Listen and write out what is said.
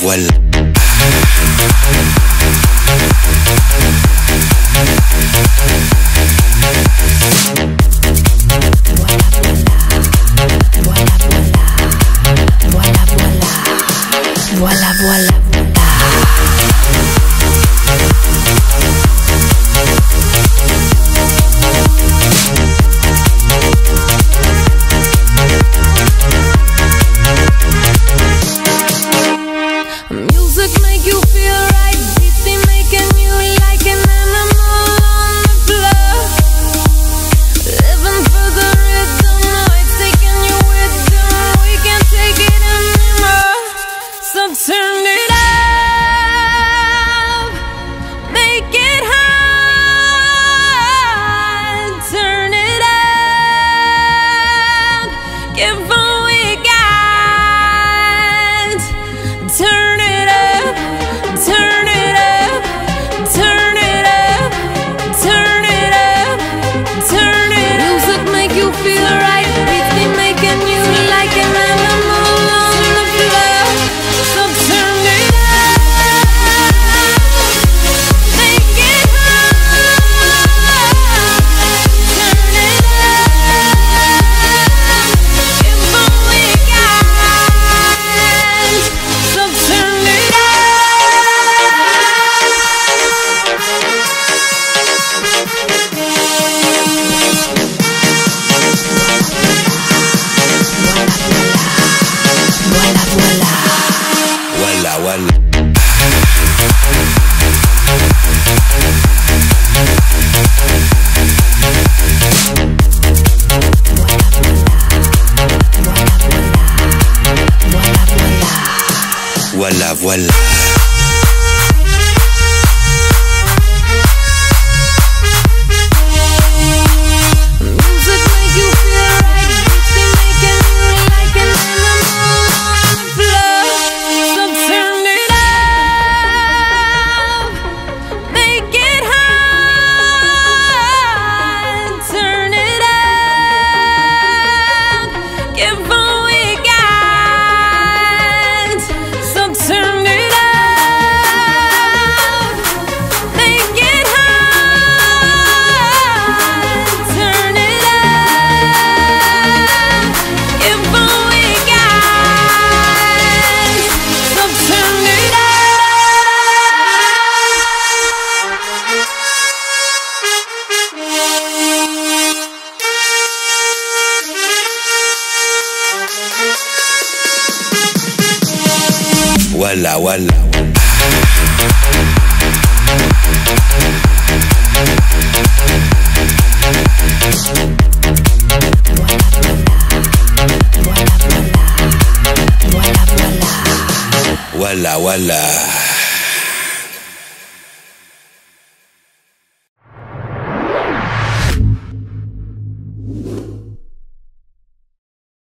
voile. Voilà, voilà, voilà, voilà. voilà. voilà, voilà. Walla walla. Voila! Voila!